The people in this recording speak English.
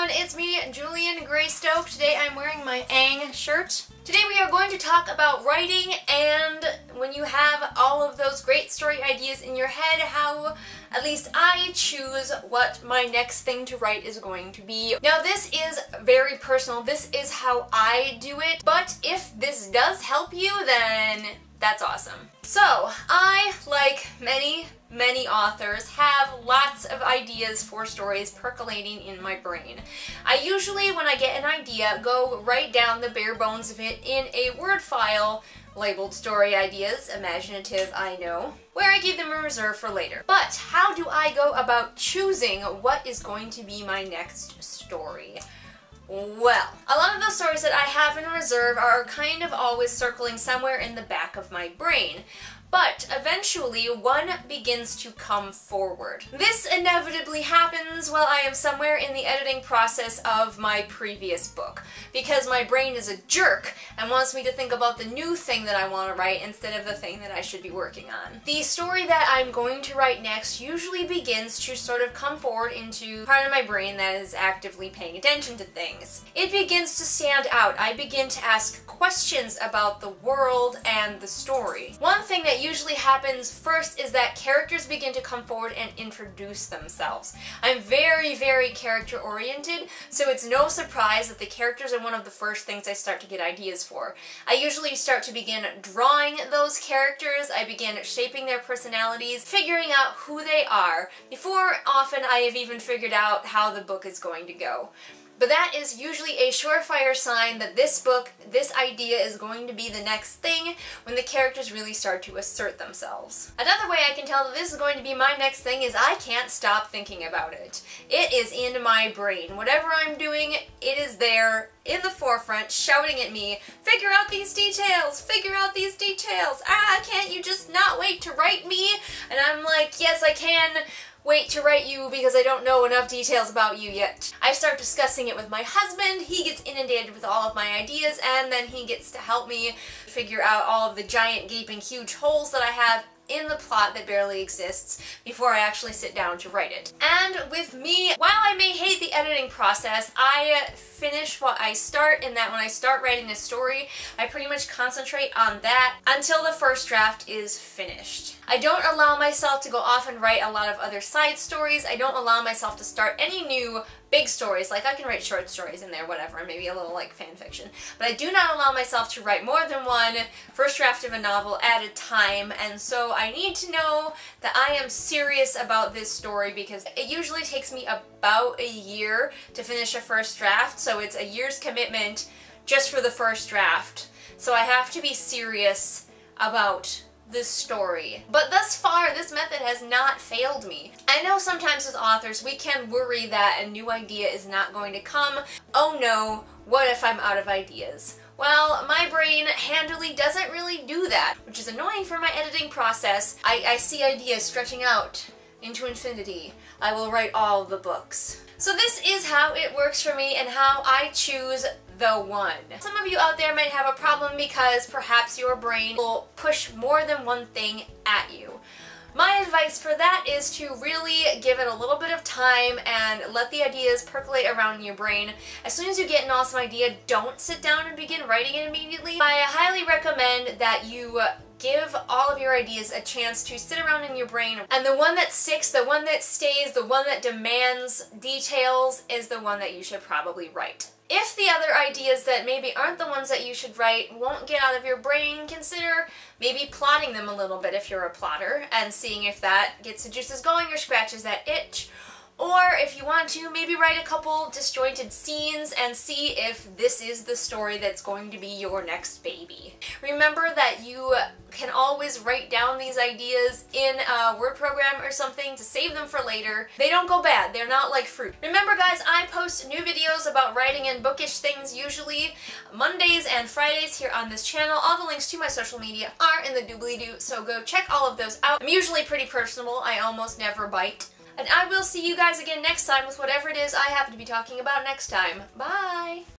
everyone, it's me, Julian Greystoke. Today I'm wearing my Aang shirt. Today we are going to talk about writing and when you have all of those great story ideas in your head, how at least I choose what my next thing to write is going to be. Now this is very personal, this is how I do it, but if this does help you, then that's awesome. So, I, like many, many authors, have lots of ideas for stories percolating in my brain. I usually, when I get an idea, go write down the bare bones of it in a Word file labeled story ideas, imaginative I know, where I keep them in reserve for later. But how do I go about choosing what is going to be my next story? Well, a lot of the stories that I have in reserve are kind of always circling somewhere in the back of my brain but eventually one begins to come forward. This inevitably happens while I am somewhere in the editing process of my previous book, because my brain is a jerk and wants me to think about the new thing that I want to write instead of the thing that I should be working on. The story that I'm going to write next usually begins to sort of come forward into part of my brain that is actively paying attention to things. It begins to stand out. I begin to ask questions about the world and the story. One thing that usually happens first is that characters begin to come forward and introduce themselves. I'm very, very character oriented, so it's no surprise that the characters are one of the first things I start to get ideas for. I usually start to begin drawing those characters, I begin shaping their personalities, figuring out who they are, before often I have even figured out how the book is going to go. But that is usually a surefire sign that this book, this idea is going to be the next thing when the characters really start to assert themselves. Another way I can tell that this is going to be my next thing is I can't stop thinking about it. It is in my brain. Whatever I'm doing, it is there in the forefront shouting at me, figure out these details, figure out these details, ah, can't you just not wait to write me? And I'm like, yes I can, wait to write you because I don't know enough details about you yet. I start discussing it with my husband, he gets inundated with all of my ideas, and then he gets to help me figure out all of the giant gaping huge holes that I have in the plot that barely exists before I actually sit down to write it. And with me, while I may hate the editing process, I finish what I start in that when I start writing a story, I pretty much concentrate on that until the first draft is finished. I don't allow myself to go off and write a lot of other side stories. I don't allow myself to start any new big stories. Like I can write short stories in there, whatever, maybe a little like fan fiction. But I do not allow myself to write more than one first draft of a novel at a time. And so I need to know that I am serious about this story because it usually takes me about a year to finish a first draft. So it's a year's commitment just for the first draft. So I have to be serious about this story. But thus far, this method has not failed me. I know sometimes as authors, we can worry that a new idea is not going to come. Oh no, what if I'm out of ideas? Well, my brain handily doesn't really do that, which is annoying for my editing process. I, I see ideas stretching out into infinity. I will write all the books. So this is how it works for me and how I choose the one. Some of you out there might have a problem because perhaps your brain will push more than one thing at you. My advice for that is to really give it a little bit of time and let the ideas percolate around in your brain. As soon as you get an awesome idea, don't sit down and begin writing it immediately. I highly recommend that you give all of your ideas a chance to sit around in your brain and the one that sticks, the one that stays, the one that demands details is the one that you should probably write. If the other ideas that maybe aren't the ones that you should write won't get out of your brain, consider maybe plotting them a little bit if you're a plotter and seeing if that gets the juices going or scratches that itch. Or if you want to, maybe write a couple disjointed scenes and see if this is the story that's going to be your next baby. Remember that you can always write down these ideas in a Word program or something to save them for later. They don't go bad. They're not like fruit. Remember guys, I post new videos about writing and bookish things usually Mondays and Fridays here on this channel. All the links to my social media are in the doobly-doo, so go check all of those out. I'm usually pretty personable. I almost never bite. And I will see you guys again next time with whatever it is I happen to be talking about next time. Bye!